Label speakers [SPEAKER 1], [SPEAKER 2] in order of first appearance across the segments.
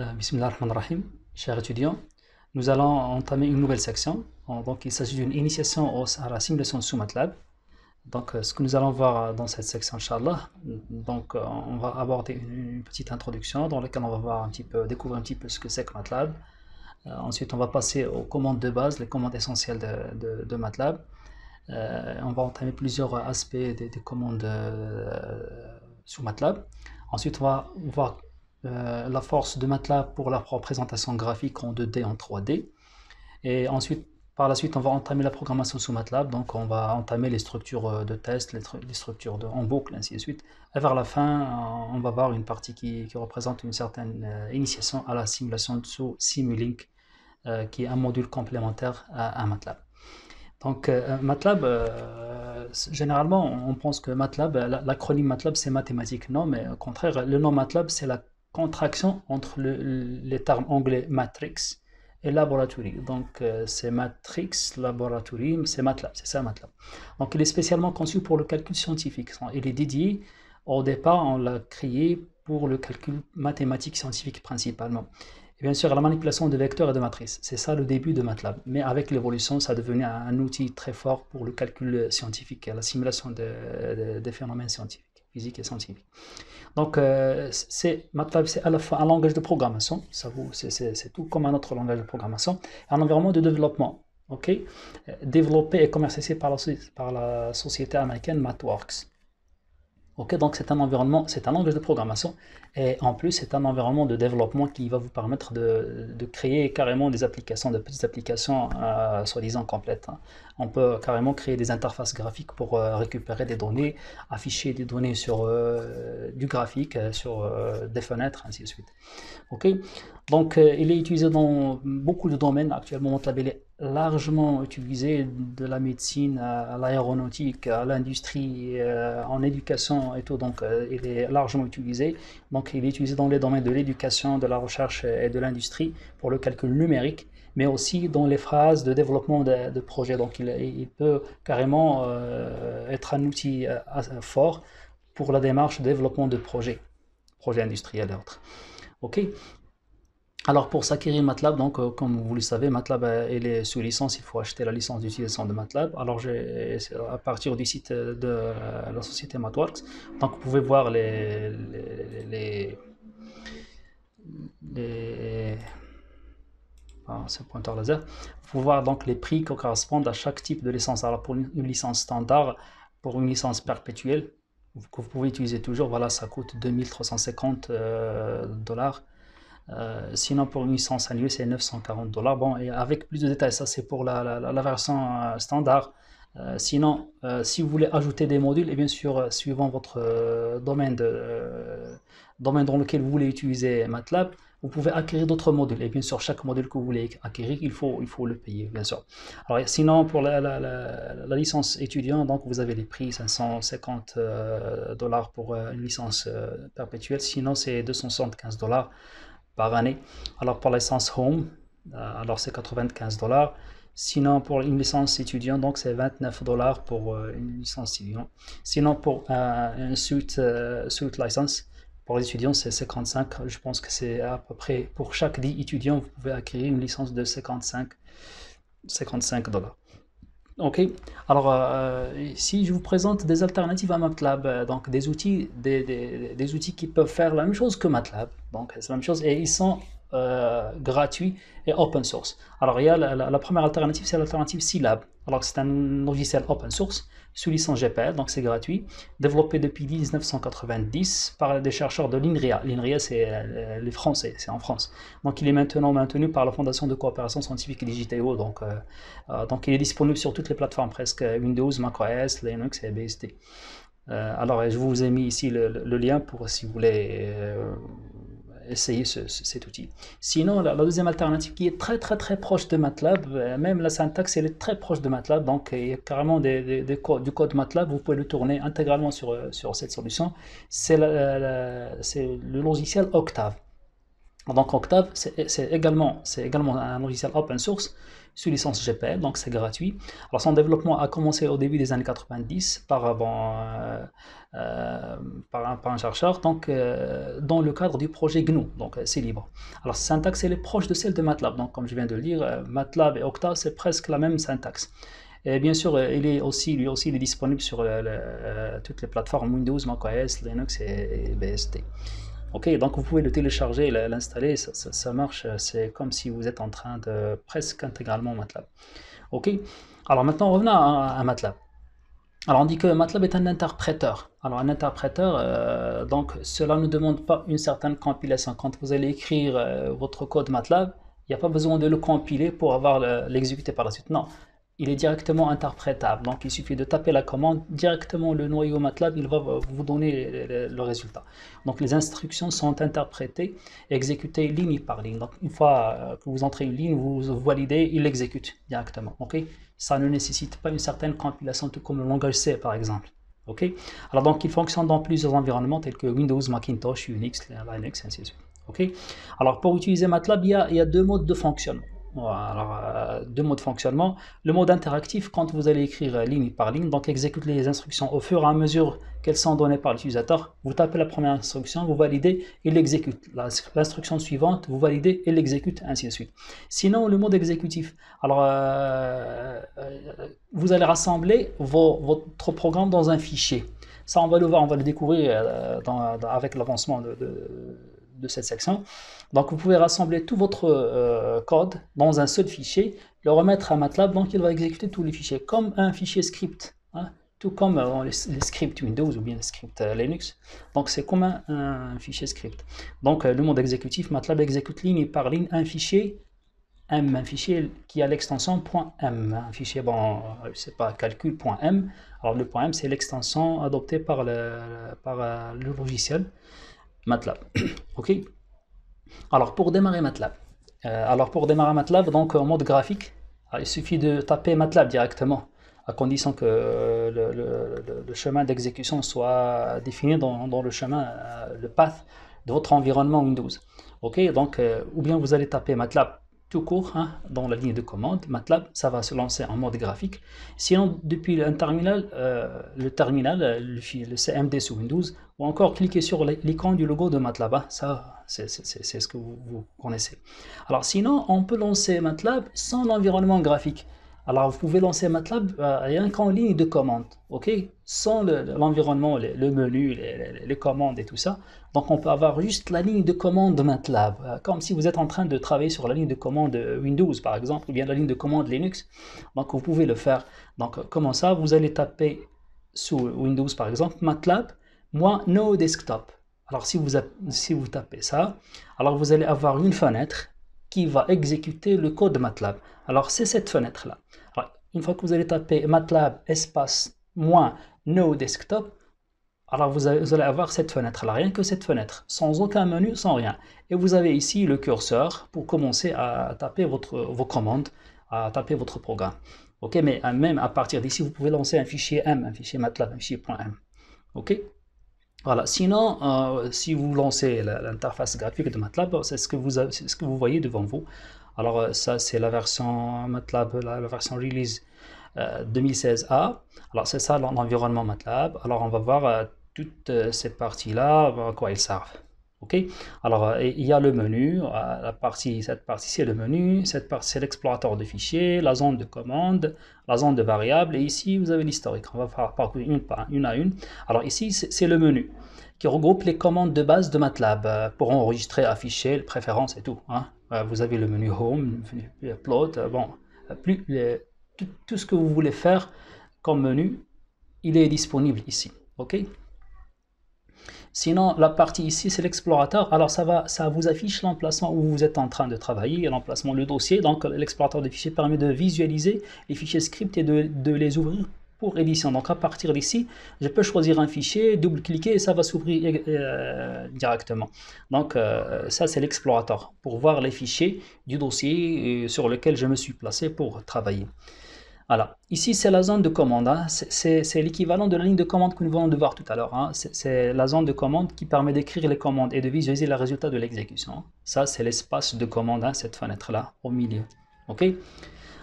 [SPEAKER 1] Euh, Bismillah ar-Rahman ar-Rahim, chers étudiants, nous allons entamer une nouvelle section. Donc, il s'agit d'une initiation à la simulation sous MATLAB. Donc, euh, ce que nous allons voir dans cette section, Inch'Allah, donc, euh, on va aborder une, petite introduction dans laquelle on va voir un petit peu, découvrir un petit peu ce que c'est que MATLAB. Ensuite, on va passer aux commandes de base, les commandes essentielles de, MATLAB. On va entamer plusieurs aspects des, des commandes euh, sous MATLAB. Ensuite, on va voir euh, la force de MATLAB pour la représentation graphique en 2D, en 3D. Et ensuite, par la suite, on va entamer la programmation sous MATLAB. Donc, on va entamer les structures euh, de test, les, tru- les structures de, en boucle, ainsi de suite. Et vers la fin, euh, on va voir une partie qui, représente une certaine initiation à la simulation sous Simulink, qui est un module complémentaire à, MATLAB. Donc, MATLAB, généralement, on pense que MATLAB, la- l'acronyme MATLAB, c'est mathématique. Non, mais au contraire, le nom MATLAB, c'est la contraction entre le- les termes anglais matrix et laboratory. Donc, euh, c'est matrix, laboratory, c'est MATLAB, c'est ça MATLAB. Donc, il est spécialement conçu pour le calcul scientifique. Il est dédié, au départ, on l'a créé pour le calcul mathématique scientifique principalement. Et bien sûr, la manipulation de vecteurs et de matrices. C'est ça le début de MATLAB. Mais avec l'évolution, ça devenu un, outil très fort pour le calcul scientifique et la simulation de- de- des phénomènes scientifiques, physiques et scientifiques. Donc, euh, c'est, MATLAB, c'est à la fois un langage de programmation, ça c'est, tout comme un autre langage de programmation, un environnement de développement, ok, Euh, développé et commercialisé par la, par la société américaine MathWorks. Donc c'est un environnement, c'est un langage de programmation et en plus c'est un environnement de développement qui va vous permettre de, créer carrément des applications, de petites applications euh, soi-disant complètes. hein. On peut carrément créer des interfaces graphiques pour euh, récupérer des données, afficher des données sur euh, du graphique, sur des fenêtres, ainsi de suite. Ok, donc il est utilisé dans beaucoup de domaines. Actuellement, MATLAB il est largement utilisé de la médecine à, l'aéronautique, à l'industrie, euh, en éducation et tout. Donc, euh, il est largement utilisé. Donc, il est utilisé dans les domaines de l'éducation, de la recherche et de l'industrie pour le calcul numérique, mais aussi dans les phases de développement de, projets. Donc, il, peut carrément euh, être un outil fort pour la démarche de développement de projets, projets industriels et autres. OK? Alors pour s'acquérir MATLAB, donc euh, comme vous le savez, MATLAB euh, est sous licence, il faut acheter la licence d'utilisation de MATLAB. Alors à partir du site euh, de la société MathWorks, donc vous pouvez voir les les, ah, pointeur laser. Vous pouvez voir donc les prix qui correspondent à chaque type de licence. Alors pour une, licence standard, pour une licence perpétuelle, que vous pouvez utiliser toujours, voilà, ça coûte 2350 euh, dollars. Euh, sinon, pour une licence annuelle, c'est 940 dollars. Bon, et avec plus de détails, ça c'est pour la, version euh, standard. Euh, sinon, si vous voulez ajouter des modules, et bien sûr, suivant votre domaine, de, domaine dans lequel vous voulez utiliser MATLAB, vous pouvez acquérir d'autres modules. Et bien sûr, chaque module que vous voulez acquérir, il faut, il faut le payer, bien sûr. Alors, sinon, pour la, licence étudiant, donc vous avez les prix 550 euh, dollars pour une licence perpétuelle. Sinon, c'est 275 dollars par année. Alors pour la licence Home, euh, alors c'est 95 dollars. Sinon pour une licence étudiant, donc c'est 29 dollars pour euh, une licence étudiant. Sinon pour euh, une suite, euh, suite license, pour les étudiants c'est 55. Je pense que c'est à peu près pour chaque 10 étudiants, vous pouvez acquérir une licence de 55, 55 dollars. Ok, alors euh, ici je vous présente des alternatives à MATLAB, euh, donc des outils, des- des outils qui peuvent faire la même chose que MATLAB, donc c'est la même chose et ils sont euh, gratuits et open source. Alors il y a la, première alternative, c'est l'alternative Scilab. Alors c'est un logiciel open source sous licence GPL, donc c'est gratuit, développé depuis 1990 par des chercheurs de l'INRIA. L'INRIA c'est euh, les Français, c'est en France. Donc il est maintenant maintenu par la Fondation de coopération scientifique et donc euh, euh, donc il est disponible sur toutes les plateformes presque Windows, macOS, Linux et BSD. Alors je vous ai mis ici le, lien pour si vous voulez essayer ce- ce- cet outil. Sinon, la, deuxième alternative qui est très très très proche de MATLAB, euh, même la syntaxe elle est très proche de MATLAB, donc il y a carrément du code MATLAB, vous pouvez le tourner intégralement sur, euh, sur cette solution. C'est le logiciel Octave. Donc Octave, c'est également, également un logiciel open source sous licence GPL, donc c'est gratuit. Alors son développement a commencé au début des années 90 par, bon, euh, euh, par, un, par, un, chercheur, donc euh, dans le cadre du projet GNU, donc c'est libre. Alors syntaxe, elle est proche de celle de MATLAB, donc comme je viens de le dire, MATLAB et Octave, c'est presque la même syntaxe. Et bien sûr, il est aussi, lui aussi, il est disponible sur toutes les plateformes Windows, macOS, Linux et, et BSD. Ok, donc vous pouvez le télécharger, l'installer, ça, marche, c'est comme si vous êtes en train de presque intégralement MATLAB. Ok, alors maintenant revenons à, MATLAB. Alors on dit que MATLAB est un interpréteur. Alors un interpréteur, euh, donc cela ne demande pas une certaine compilation. Quand vous allez écrire euh, votre code MATLAB, il n'y a pas besoin de le compiler pour avoir l'exécuter par la suite. Non, il est directement interprétable. Donc il suffit de taper la commande, directement le noyau MATLAB, il va vous donner le, résultat. Donc les instructions sont interprétées et exécutées ligne par ligne. Donc une fois euh, que vous entrez une ligne, vous validez, il l'exécute directement. Ok? Ça ne nécessite pas une certaine compilation, tout comme le langage C par exemple. Ok? Alors donc il fonctionne dans plusieurs environnements tels que Windows, Macintosh, Unix, Linux, ainsi de suite. Ok? Alors pour utiliser MATLAB, il il y a deux modes de fonctionnement alors, euh, deux modes de fonctionnement. Le mode interactif, quand vous allez écrire euh, ligne par ligne, donc exécuter les instructions au fur et à mesure qu'elles sont données par l'utilisateur. Vous tapez la première instruction, vous validez, il l'exécute. L'instruction suivante, vous validez, il l'exécute, ainsi de suite. Sinon, le mode exécutif. Alors, euh, vous allez rassembler votre programme dans un fichier. Ça, on va le voir, on va le découvrir avec l'avancement de cette section. Donc vous pouvez rassembler tout votre euh, code dans un seul fichier, le remettre à MATLAB, donc il va exécuter tous les fichiers, comme un fichier script, hein, tout comme euh, les, scripts Windows ou bien les scripts euh, Linux. Donc c'est comme un, fichier script. Donc le mode exécutif, MATLAB exécute ligne par ligne un fichier M, un fichier qui a l'extension .m, un fichier, bon, c'est pas calcul.m. Alors le .m, c'est l'extension adoptée par le logiciel. MATLAB. ok Alors pour démarrer MATLAB, euh, alors pour démarrer MATLAB, donc en mode graphique, il suffit de taper MATLAB directement, à condition que euh, le, chemin d'exécution soit défini dans, le chemin, euh, le path de votre environnement Windows. Ok, donc ou bien vous allez taper MATLAB tout court hein, dans la ligne de commande, MATLAB, ça va se lancer en mode graphique. Sinon, depuis un terminal, euh, le terminal, le, CMD sous Windows, ou encore cliquer sur l'icône du logo de MATLAB. Hein. ça, c'est ce que vous, connaissez. Alors sinon, on peut lancer MATLAB sans l'environnement graphique. Alors vous pouvez lancer MATLAB euh, rien qu'en ligne de commande, ok? Sans l'environnement, le, menu, les, commandes et tout ça. Donc on peut avoir juste la ligne de commande de MATLAB, euh, comme si vous êtes en train de travailler sur la ligne de commande Windows par exemple, ou bien la ligne de commande Linux. Donc vous pouvez le faire. Donc euh, comment ça? Vous allez taper sous Windows par exemple, MATLAB, moi no desktop. Alors si vous, si vous tapez ça, alors vous allez avoir une fenêtre qui va exécuter le code MATLAB. Alors c'est cette fenêtre là. une fois que vous allez taper MATLAB espace moins no desktop, alors vous, allez avoir cette fenêtre là, rien que cette fenêtre, sans aucun menu, sans rien. Et vous avez ici le curseur pour commencer à taper votre, vos commandes, à taper votre programme. Ok, mais euh, même à partir d'ici, vous pouvez lancer un fichier M, un fichier MATLAB, un fichier .m. Ok? Voilà. Sinon, euh, si vous lancez l'interface graphique de MATLAB, c'est ce, que vous voyez devant vous. Alors euh, ça, c'est la version MATLAB, la, version release 2016A. Euh, Alors c'est ça l'environnement MATLAB. Alors on va voir toutes ces parties-là, à quoi elles servent. Alors, euh, il y a le menu, euh, la partie, cette partie c'est le menu, cette partie c'est l'explorateur de fichiers, la zone de commande, la zone de variables, et ici vous avez l'historique. On va faire parcourir une, une à une. Alors ici c'est le menu qui regroupe les commandes de base de MATLAB euh, pour enregistrer, afficher, les préférences et tout. Hein. Vous avez le menu Home, le menu Plot, bon, tout, tout ce que vous voulez faire comme menu, il est disponible ici. Ok? Sinon, la partie ici, c'est l'explorateur. Alors, ça, va, ça vous affiche l'emplacement où vous êtes en train de travailler, l'emplacement, le dossier. Donc, l'explorateur de fichiers permet de visualiser les fichiers script et de, les ouvrir pour édition. Donc, à partir d'ici, je peux choisir un fichier, double-cliquer et ça va s'ouvrir euh, directement. Donc, euh, ça, c'est l'explorateur pour voir les fichiers du dossier euh, sur lequel je me suis placé pour travailler. Voilà. Ici, c'est la zone de commande. Hein. C'est l'équivalent de la ligne de commande que nous venons de voir tout à l'heure. Hein. C'est la zone de commande qui permet d'écrire les commandes et de visualiser le résultat de l'exécution. Ça, c'est l'espace de commande, hein, cette fenêtre-là, au milieu. OK?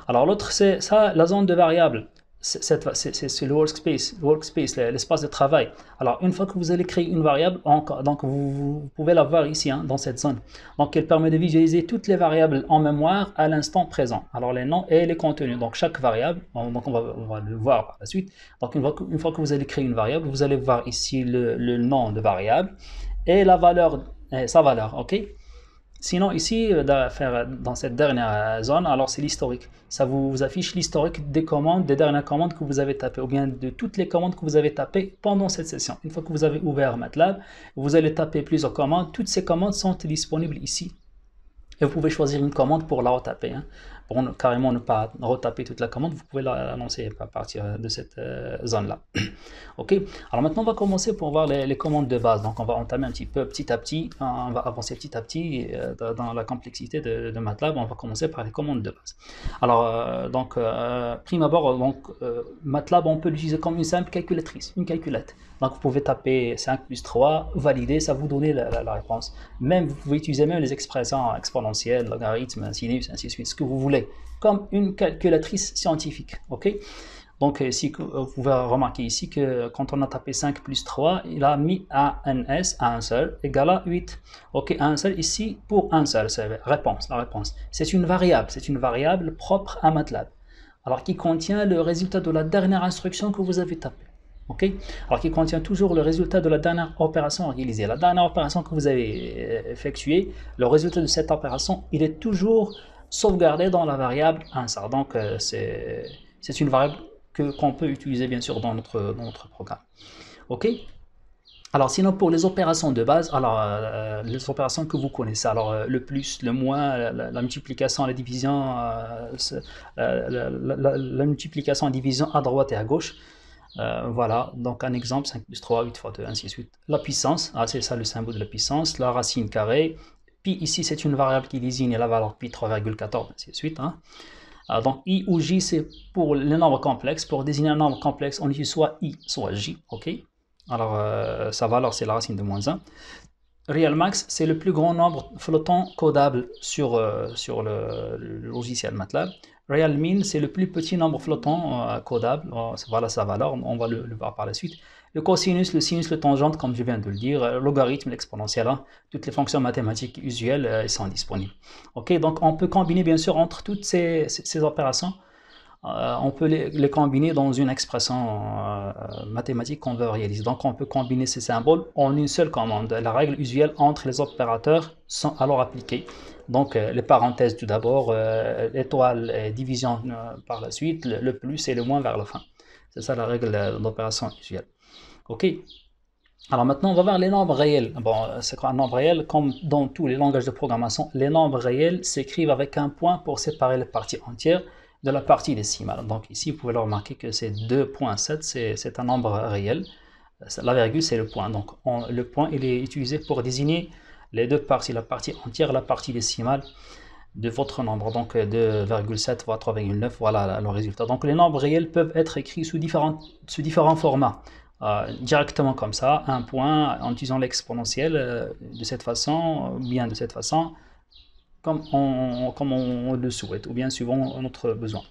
[SPEAKER 1] Alors, l'autre, c'est ça, la zone de variable c'est le workspace, l'espace de travail. Alors, une fois que vous allez créer une variable, donc vous, pouvez la voir ici, hein, dans cette zone. Donc, elle permet de visualiser toutes les variables en mémoire à l'instant présent. Alors, les noms et les contenus. Donc, chaque variable, donc on va, le voir par la suite. Donc, une fois, que, vous allez créer une variable, vous allez voir ici le, le nom de variable et la valeur, sa valeur, ok? Sinon, ici, euh, dans cette dernière zone, alors c'est l'historique. Ça vous, affiche l'historique des commandes, des dernières commandes que vous avez tapées, ou bien de toutes les commandes que vous avez tapées pendant cette session. Une fois que vous avez ouvert MATLAB, vous allez taper plusieurs commandes. Toutes ces commandes sont disponibles ici. Et vous pouvez choisir une commande pour la retaper. Hein pour carrément ne pas retaper toute la commande, vous pouvez l'annoncer à partir de cette euh, zone-là. ok Alors maintenant, on va commencer pour voir les, commandes de base. Donc, on va entamer un petit peu petit à petit, on va avancer petit à petit euh, dans la complexité de, MATLAB. On va commencer par les commandes de base. Alors, euh, donc, prime abord, donc, MATLAB, on peut l'utiliser comme une simple calculatrice, une calculette. Donc, vous pouvez taper 5 plus 3, valider, ça vous donne la, réponse. Même, vous pouvez utiliser même les expressions exponentielles, logarithmes, sinus, ainsi de suite, ce que vous voulez comme une calculatrice scientifique. ok? Donc ici, vous pouvez remarquer ici que quand on a tapé 5 plus 3, il a mis ANS à un seul, égal à 8. Ok, un seul ici pour un seul, c'est. La réponse. C'est une variable, c'est une variable propre à MATLAB. Alors qui contient le résultat de la dernière instruction que vous avez tapée. Alors qui contient toujours le résultat de la dernière opération réalisée. La dernière opération que vous avez euh, effectuée, le résultat de cette opération, il est toujours sauvegardé dans la variable answer. Donc, euh, c'est une variable qu'on peut utiliser bien sûr dans notre, notre programme. OK? Alors sinon pour les opérations de base, alors euh, les opérations que vous connaissez, alors le plus, le moins, la, multiplication, la division, la, multiplication, la division à droite et à gauche, voilà, donc un exemple, 5 plus 3, 8 fois 2, ainsi de suite. La puissance, ah, c'est ça le symbole de la puissance, la racine carrée, ici, c'est une variable qui désigne la valeur pi 3,14, ainsi de suite. Hein. Ah, donc, i ou j, c'est pour les nombres complexes. Pour désigner un nombre complexe, on utilise soit i, soit j. ok? Alors, euh, sa valeur, c'est la racine de moins 1. Real max, c'est le plus grand nombre flottant codable sur, euh, sur le, logiciel MATLAB. Real min, c'est le plus petit nombre flottant euh, codable. Voilà sa valeur, on va le voir par la suite le cosinus, le sinus, le tangente, comme je viens de le dire, le logarithme, l'exponentiel, hein, toutes les fonctions mathématiques usuelles euh, sont disponibles. Ok, donc on peut combiner bien sûr entre toutes ces, opérations, euh, on peut les, combiner dans une expression euh, mathématique qu'on veut réaliser. Donc on peut combiner ces symboles en une seule commande. La règle usuelle entre les opérateurs sont alors appliquées. Donc les parenthèses tout d'abord, l'étoile et division par la suite, le, plus et le moins vers la fin. C'est ça la règle d'opération usuelle. OK alors maintenant, on va voir les nombres réels. Bon, c'est quoi un nombre réel? Comme dans tous les langages de programmation, les nombres réels s'écrivent avec un point pour séparer la partie entière de la partie décimale. Donc ici, vous pouvez le remarquer que c'est 2.7, c'est un nombre réel. La virgule, c'est le point. Donc le point, il est utilisé pour désigner les deux parties, la partie entière, la partie décimale de votre nombre. Donc 2,7 voire 3,9, voilà le résultat. Donc les nombres réels peuvent être écrits sous différents, sous différents formats. Euh, directement comme ça, un point en utilisant l'exponentielle euh, de cette façon, bien de cette façon, comme on, le souhaite, ou bien suivant notre besoin.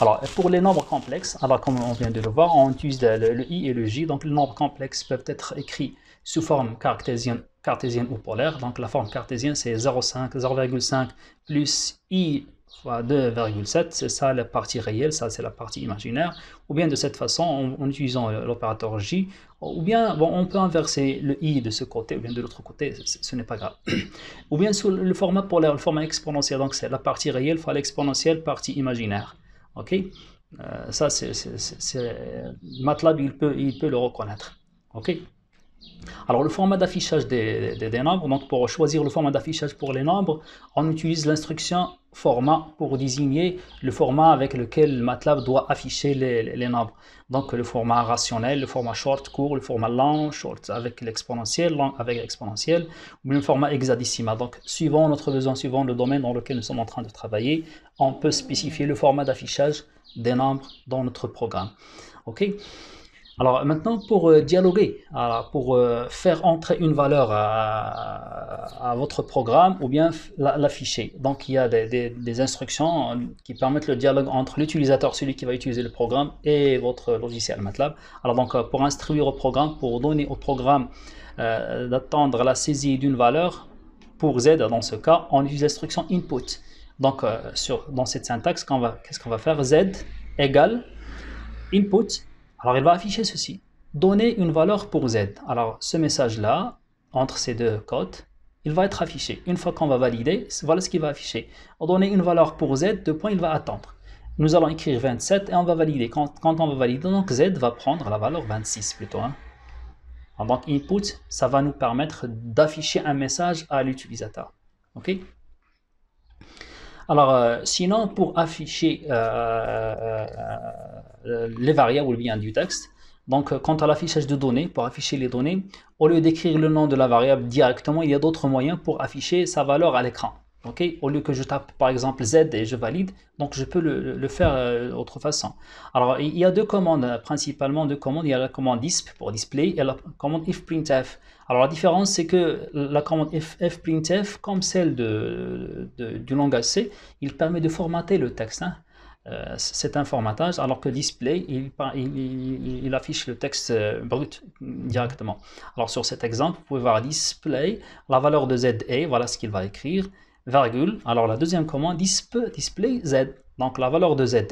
[SPEAKER 1] Alors, pour les nombres complexes, alors comme on vient de le voir, on utilise le, i et le j, donc les nombres complexes peuvent être écrits sous forme cartésienne, cartésienne ou polaire, donc la forme cartésienne c'est 0,5, 0,5 plus i fois 2,7, c'est ça la partie réelle, ça c'est la partie imaginaire, ou bien de cette façon en, utilisant euh, l'opérateur J, ou bien bon, on peut inverser le i de ce côté ou bien de l'autre côté, ce, n'est pas grave. ou bien sous le format polaire, le format exponentiel, donc c'est la partie réelle fois l'exponentielle partie imaginaire. Ok? Euh, Ça c'est MATLAB, il peut, il peut le reconnaître. Ok? Alors le format d'affichage des, nombres, donc pour choisir le format d'affichage pour les nombres, on utilise l'instruction format pour désigner le format avec lequel MATLAB doit afficher les, nombres. Donc le format rationnel, le format short, court, le format long, short avec l'exponentiel, long avec l'exponentiel, ou le format hexadécimal. Donc suivant notre besoin, suivant le domaine dans lequel nous sommes en train de travailler, on peut spécifier le format d'affichage des nombres dans notre programme. Ok? Alors maintenant, pour euh, dialoguer, pour euh, faire entrer une valeur à, votre programme ou bien l'afficher. Donc il y a des, instructions euh, qui permettent le dialogue entre l'utilisateur, celui qui va utiliser le programme, et votre logiciel MATLAB. Alors donc pour instruire au programme, pour donner au programme d'attendre la saisie d'une valeur, pour Z dans ce cas, on utilise l'instruction input. Donc sur, dans cette syntaxe, qu'est-ce qu'on va faire? Z égale input alors il va afficher ceci. Donner une valeur pour z. Alors ce message-là, entre ces deux codes, il va être affiché. Une fois qu'on va valider, voilà ce qu'il va afficher. Donner une valeur pour z, deux points, il va attendre. Nous allons écrire 27 et on va valider. Quand, on va valider, donc z va prendre la valeur 26 plutôt. Hein. Donc input, ça va nous permettre d'afficher un message à l'utilisateur. Ok? Alors, euh, sinon, pour afficher euh, euh, les variables ou bien du texte, donc quant à l'affichage de données, pour afficher les données, au lieu d'écrire le nom de la variable directement, il y a d'autres moyens pour afficher sa valeur à l'écran. Ok Au lieu que je tape par exemple Z et je valide, donc je peux le, faire d'autre façon. Alors il y a deux commandes, principalement deux commandes. Il y a la commande disp pour display et la commande ifprintf. Alors la différence, c'est que la commande fprintf, comme celle du langage C, il permet de formater le texte. Hein. Euh, c'est un formatage, alors que display, il, affiche le texte euh, brut directement. Alors sur cet exemple, vous pouvez voir display, la valeur de ZA, voilà ce qu'il va écrire, alors la deuxième commande, display Z, donc la valeur de ZA,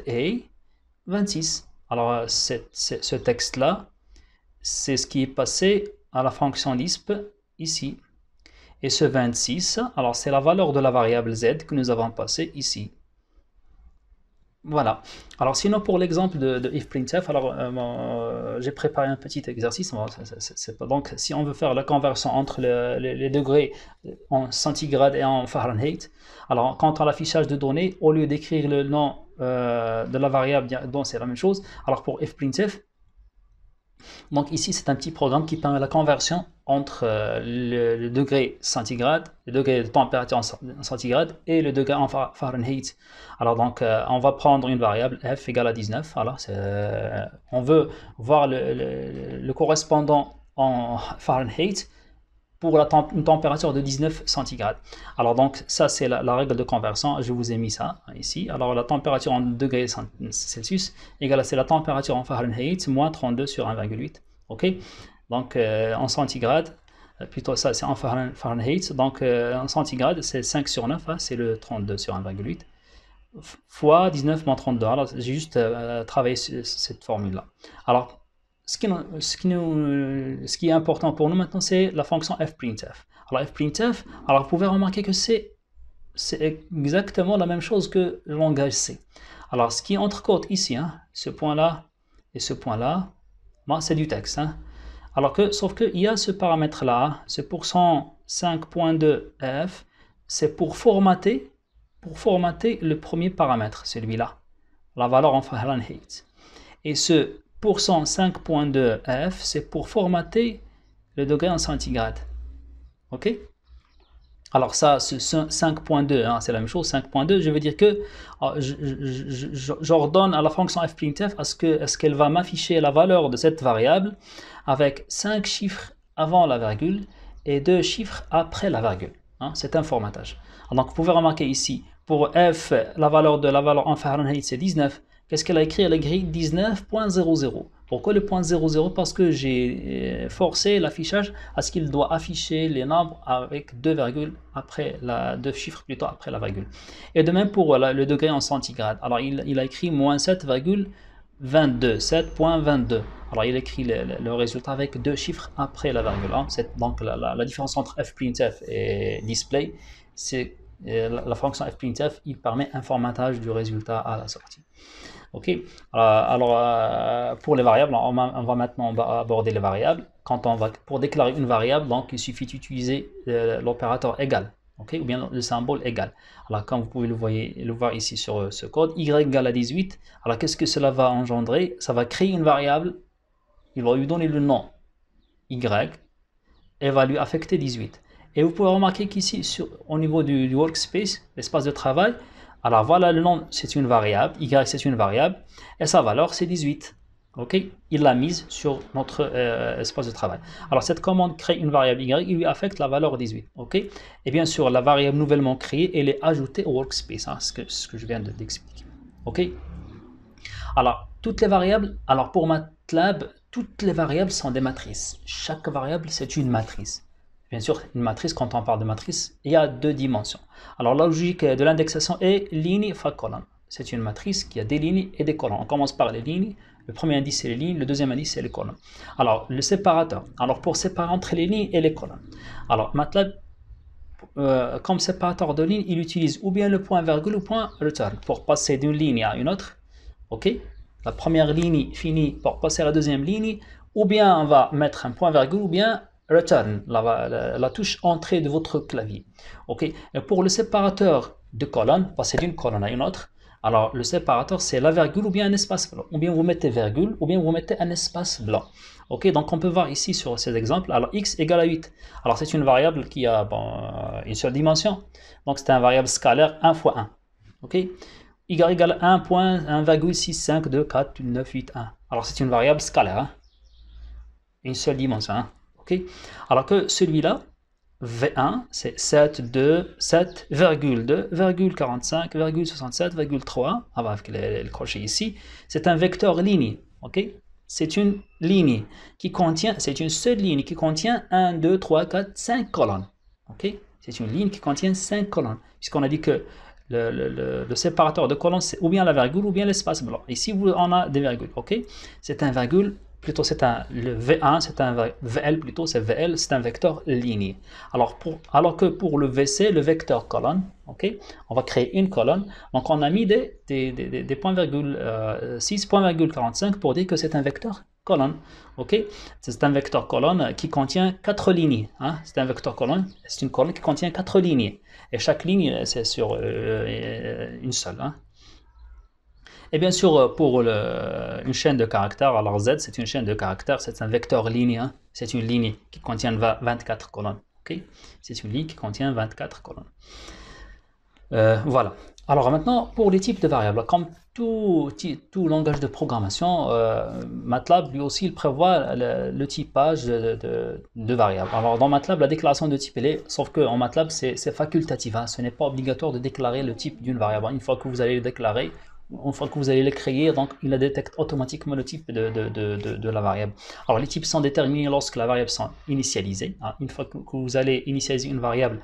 [SPEAKER 1] 26. Alors euh, ce texte-là, c'est ce qui est passé à la fonction disp ici. Et ce 26, alors c'est la valeur de la variable z que nous avons passé ici. Voilà. Alors sinon pour l'exemple de, ifprintf, alors euh, euh, j'ai préparé un petit exercice. donc si on veut faire la conversion entre les, degrés en centigrade et en Fahrenheit, alors quant à l'affichage de données, au lieu d'écrire le nom euh, de la variable, donc c'est la même chose. Alors pour ifprintf, donc ici, c'est un petit programme qui permet la conversion entre euh, le, degré centigrade, le degré de température en centigrade et le degré en Fahrenheit. Alors donc, euh, on va prendre une variable f égale à 19. Alors, euh, on veut voir le correspondant en Fahrenheit pour une température de 19 centigrades. Alors donc ça c'est la, règle de conversion, je vous ai mis ça ici. Alors la température en degrés Celsius égale c'est la température en Fahrenheit moins 32 sur 1,8. Ok? Donc euh, en centigrades, euh, plutôt ça c'est en Fahrenheit, donc euh, en centigrades c'est 5 sur 9, hein, c'est le 32 sur 1,8 fois 19 moins 32. Alors j'ai juste travaillé cette formule là. Alors ce qui, est important pour nous maintenant, c'est la fonction fprintf. Alors fprintf, alors vous pouvez remarquer que c'est exactement la même chose que le langage C. Alors ce qui entre côte ici, hein, ce point-là et ce point-là, c'est du texte. Hein. Alors que, sauf qu'il y a ce paramètre-là, ce pourcent 5.2f, c'est pour formater, pour formater le premier paramètre, celui-là, la valeur en Fahrenheit. Et ce 5.2f, c'est pour formater le degré en centigrade. Ok? Alors ça, ce 5.2, hein, c'est la même chose, 5.2, je veux dire que oh, j'ordonne à la fonction fprintf à ce qu'elle va m'afficher la valeur de cette variable avec 5 chiffres avant la virgule et 2 chiffres après la virgule. Hein, c'est un formatage. donc vous pouvez remarquer ici, pour f, la valeur de la valeur en Fahrenheit c'est 19, Qu'est-ce qu'elle a écrit? Elle a écrit 19.00. Pourquoi le point 00 Parce que j'ai euh, forcé l'affichage à ce qu'il doit afficher les nombres avec deux virgules après la, deux chiffres plutôt après la virgule. Et de même pour le degré en centigrades. Alors il, a écrit moins 7,22, 7.22. Alors il écrit le, résultat avec deux chiffres après la virgule. Hein. Donc la, différence entre fprintf et display, c'est euh, la, fonction fprintf, il permet un formatage du résultat à la sortie. Ok. Euh, alors euh, pour les variables, on va, maintenant aborder les variables. Quand on va pour déclarer une variable, donc il suffit d'utiliser euh, l'opérateur égal. ok, ou bien le symbole égal. Alors, comme vous pouvez le, voir ici sur ce code, y égale à 18. Alors, qu'est-ce que cela va engendrer? Ça va créer une variable, il va lui donner le nom y, et va lui affecter 18. Et vous pouvez remarquer qu'ici, au niveau du workspace, l'espace de travail, Alors voilà, le nom c'est une variable, y c'est une variable, et sa valeur c'est 18. Ok, il l'a mise sur notre euh, espace de travail. Alors cette commande crée une variable y, il lui affecte la valeur 18. Ok, et bien sûr la variable nouvellement créée, elle est ajoutée au workspace, hein, ce, que, je viens d'expliquer. ok, alors toutes les variables, alors pour MATLAB, toutes les variables sont des matrices. Chaque variable c'est une matrice. Bien sûr, une matrice, quand on parle de matrice, il y a deux dimensions. Alors la logique de l'indexation est ligne fois colonne. C'est une matrice qui a des lignes et des colonnes. On commence par les lignes le premier indice, c'est les lignes. Le deuxième indice, c'est les colonnes. Alors, le séparateur. Alors, pour séparer entre les lignes et les colonnes. Alors, MATLAB, euh, comme séparateur de lignes, il utilise ou bien le point virgule ou point return pour passer d'une ligne à une autre. OK? La première ligne finit pour passer à la deuxième ligne. Ou bien on va mettre un point virgule ou bien return, la, la, touche entrée de votre clavier. OK Et pour le séparateur de colonnes, passer d'une colonne à une autre, alors, le séparateur, c'est la virgule ou bien un espace blanc. Ou bien vous mettez virgule, ou bien vous mettez un espace blanc. Ok, donc on peut voir ici sur ces exemples. Alors, x égale à 8. Alors, c'est une variable qui a bon, une seule dimension. Donc, c'est un variable scalaire 1 fois 1. Ok, y égale 1.1,6524891. Alors, c'est une variable scalaire. Hein. Une seule dimension. Hein. Ok, alors que celui-là, V1, c'est 7,2,45,67,3, avec le, crochet ici. C'est un vecteur ligne, C'est une ligne qui contient, c'est une seule ligne qui contient 1, 2, 3, 4, 5 colonnes, ok? C'est une ligne qui contient 5 colonnes, puisqu'on a dit que le, séparateur de colonnes, c'est ou bien la virgule ou bien l'espace blanc. Ici, on a des virgules, C'est un virgule plutôt c'est un le V1, c'est un VL plutôt, c'est VL, c'est un vecteur linéaire. Alors, pour, alors que pour le VC, le vecteur colonne, ok, on va créer une colonne. Donc on a mis des, des, des, points virgule, euh, 6.45 pour dire que c'est un vecteur colonne. Ok, c'est un vecteur colonne qui contient quatre lignes. Hein? C'est un vecteur colonne, c'est une colonne qui contient quatre lignes. Et chaque ligne, c'est sur euh, une seule. Hein? Et bien sûr, euh, pour une chaîne de caractères, alors Z, c'est une chaîne de caractères, c'est un vecteur hein. c'est une ligne qui contient 24 colonnes. c'est une ligne qui contient 24 colonnes. Euh, voilà. Alors maintenant, pour les types de variables, comme tout, tout langage de programmation, euh, MATLAB, lui aussi, il prévoit le, typage de, variables. Alors dans MATLAB, la déclaration de type, elle est, sauf qu'en MATLAB, c'est facultatif. Hein. ce n'est pas obligatoire de déclarer le type d'une variable. Une fois que vous allez le déclarer, une fois que vous allez le créer, donc il détecte automatiquement le type de, de, de, la variable. Alors les types sont déterminés lorsque la variable sont initialisée. Hein. Une fois que, vous allez initialiser une variable,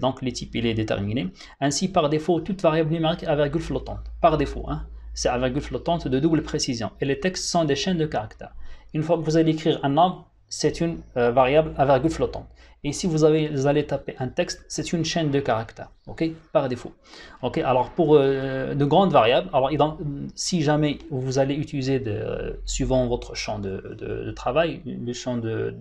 [SPEAKER 1] donc les types il est déterminé. Ainsi par défaut, toute variable numérique à virgule flottante. Par défaut, hein, c'est à virgule flottante de double précision. Et les textes sont des chaînes de caractères. Une fois que vous allez écrire un nombre, c'est une euh, variable à virgule flottante. Et si vous, allez taper un texte, c'est une chaîne de caractères, ok, par défaut. Ok, alors pour euh, de grandes variables, si jamais vous allez utiliser, de, suivant votre champ de, travail, le champ de,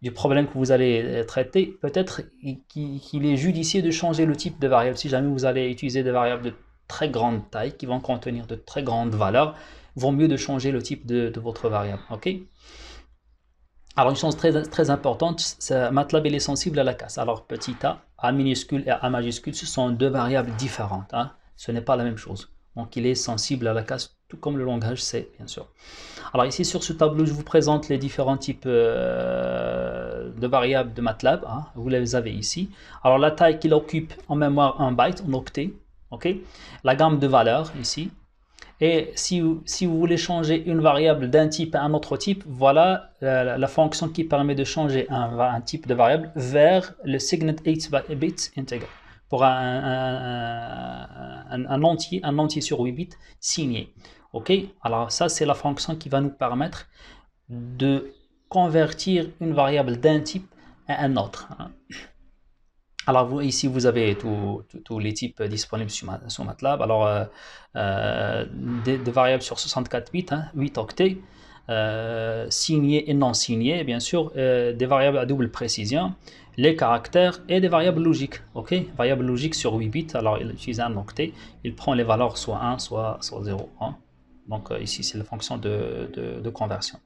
[SPEAKER 1] du problème que vous allez traiter, peut-être qu'il est judicieux de changer le type de variable. Si jamais vous allez utiliser des variables de très grande taille qui vont contenir de très grandes valeurs, vaut mieux de changer le type de, votre variable, alors une chose très, très importante, MATLAB est sensible à la casse. Alors petit a, a minuscule et a majuscule, ce sont deux variables différentes. Hein. Ce n'est pas la même chose. Donc il est sensible à la casse, tout comme le langage C, bien sûr. Alors ici sur ce tableau, je vous présente les différents types euh, de variables de MATLAB. Hein. Vous les avez ici. Alors la taille qu'il occupe en mémoire en byte, en octet. La gamme de valeurs ici. Et si, vous voulez changer une variable d'un type à un autre type, voilà la, fonction qui permet de changer un, type de variable vers le signet 8 bits integer pour un, entier, un entier sur 8 bits signé. Ok, alors ça c'est la fonction qui va nous permettre de convertir une variable d'un type à un autre. Alors ici, vous avez tous les types disponibles sur, MATLAB. Alors, euh, euh, des, variables sur 64 bits, 8 octets, euh, signées et non signées, bien sûr, des variables à double précision, les caractères et des variables logiques. Ok, variables logiques sur 8 bits. Alors, il utilise un octet, il prend les valeurs soit 1, soit, soit 0. Hein. Donc, ici, c'est la fonction de, de, conversion.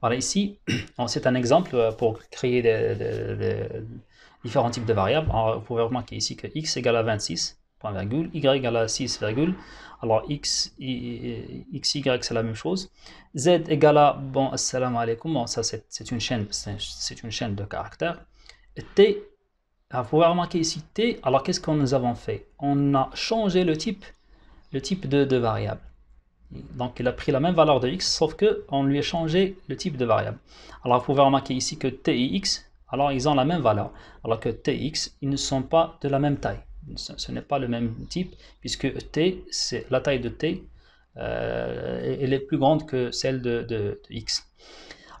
[SPEAKER 1] Voilà, ici, c'est un exemple pour créer des différents types de variables. vous pouvez remarquer ici que x égale à 26 point virgule, y égale à 6, virgule. alors x, y, x, c'est la même chose, z égale à, bon, assalamu alaikum, ça c'est une chaîne, c'est une chaîne de caractères, t, vous pouvez remarquer ici t, alors qu'est-ce que nous avons fait? On a changé le type, le type de, de variable. Donc il a pris la même valeur de x, sauf que on lui a changé le type de variable. Alors vous pouvez remarquer ici que t et x, alors ils ont la même valeur, alors que t et x, ils ne sont pas de la même taille. Ce, n'est pas le même type, puisque t, c'est la taille de t, euh, elle est plus grande que celle de, x.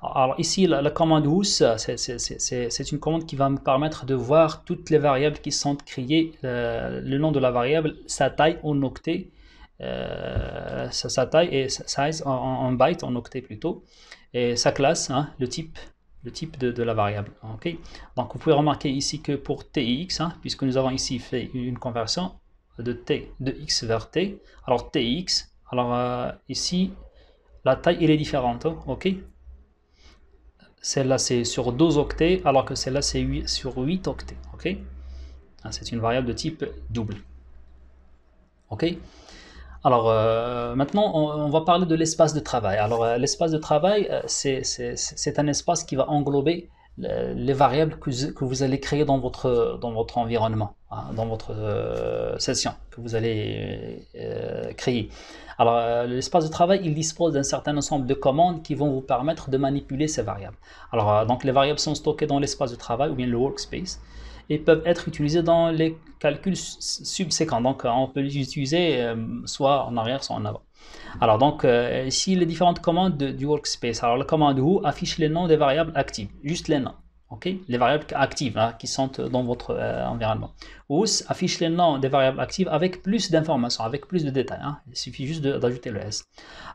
[SPEAKER 1] Alors ici, la, commande whos, c'est une commande qui va me permettre de voir toutes les variables qui sont créées, euh, le nom de la variable, sa taille en octet, euh, sa, taille et sa size en, byte, en octet plutôt, et sa classe, hein, le type, type de, la variable. Donc vous pouvez remarquer ici que pour t et x, hein, puisque nous avons ici fait une conversion de t de x vers t, alors t et x, alors euh, ici la taille elle est différente, hein, ok? Celle-là c'est sur 12 octets, alors que celle-là c'est sur 8 octets, ok? Hein, C'est une variable de type double. Ok? Alors euh, maintenant, on, va parler de l'espace de travail. Alors euh, l'espace de travail, euh, c'est un espace qui va englober les variables que, vous allez créer dans votre, dans votre environnement, hein, dans votre session que vous allez créer. Alors l'espace de travail, il dispose d'un certain ensemble de commandes qui vont vous permettre de manipuler ces variables. Alors donc les variables sont stockées dans l'espace de travail ou bien le workspace et peuvent être utilisés dans les calculs subséquents. Donc, euh, on peut les utiliser euh, soit en arrière, soit en avant. Alors, donc, euh, ici, les différentes commandes du workspace. Alors, la commande who affiche les noms des variables actives, juste les noms. ok? Les variables actives hein, qui sont dans votre environnement. Whos affiche les noms des variables actives avec plus d'informations, avec plus de détails. Hein. Il suffit juste d'ajouter le S.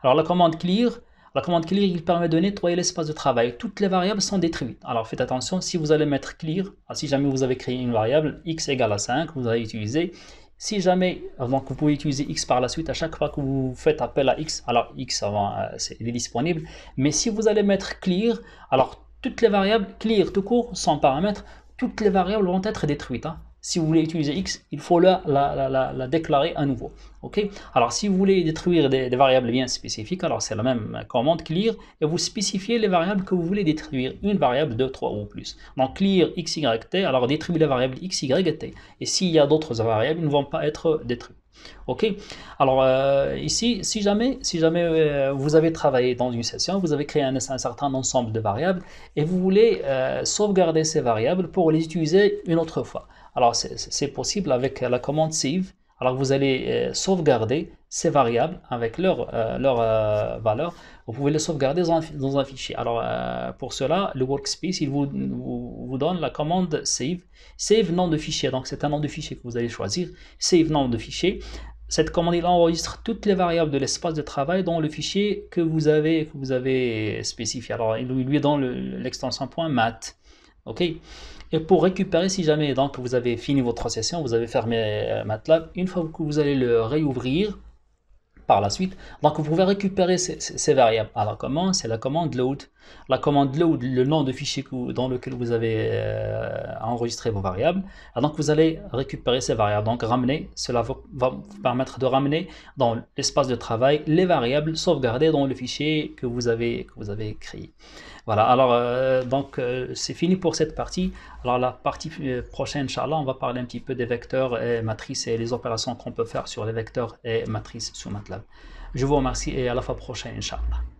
[SPEAKER 1] Alors la commande clear la commande clear, il permet de nettoyer l'espace de travail. Toutes les variables sont détruites. Alors faites attention, si vous allez mettre clear, ah, si jamais vous avez créé une variable x égale à 5, vous allez utiliser. Si jamais, donc vous pouvez utiliser x par la suite à chaque fois que vous faites appel à x, alors x avant, euh, il est disponible. Mais si vous allez mettre clear, alors toutes les variables clear tout court, sans paramètres, toutes les variables vont être détruites. Hein si vous voulez utiliser x, il faut la, la, déclarer à nouveau. alors si vous voulez détruire des, variables bien spécifiques, alors c'est la même commande clear et vous spécifiez les variables que vous voulez détruire, une variable, deux, trois ou plus. Donc clear x, y, t, alors détruire la variable x, y t. Et s'il y a d'autres variables, ils ne vont pas être détruites. Ok, alors euh, ici, si jamais, si jamais euh, vous avez travaillé dans une session, vous avez créé un, certain ensemble de variables et vous voulez euh, sauvegarder ces variables pour les utiliser une autre fois. Alors c'est possible avec la commande save. Alors vous allez euh, sauvegarder ces variables avec leur, euh, leur euh, valeur. Vous pouvez les sauvegarder dans un, fichier. Alors pour cela, le workspace, il vous, vous, donne la commande save. Save nom de fichier. Donc c'est un nom de fichier que vous allez choisir. Save nom de fichier. Cette commande il enregistre toutes les variables de l'espace de travail dans le fichier que vous avez, que vous avez spécifié. Alors il lui donne l'extension .mat. OK? Et pour récupérer, si jamais donc vous avez fini votre session, vous avez fermé euh, MATLAB, une fois que vous allez le réouvrir par la suite, donc vous pouvez récupérer ces, variables. Alors comment C'est la commande load. La commande load, le nom de fichier dans lequel vous avez euh, enregistré vos variables. donc vous allez récupérer ces variables. Donc ramener, cela va vous permettre de ramener dans l'espace de travail les variables sauvegardées dans le fichier que vous avez, que vous avez créé. Voilà, alors euh, donc euh, c'est fini pour cette partie. Alors la partie euh, prochaine, Inch'Allah, on va parler un petit peu des vecteurs et matrices et les opérations qu'on peut faire sur les vecteurs et matrices sous MATLAB. Je vous remercie et à la fois prochaine, Inch'Allah.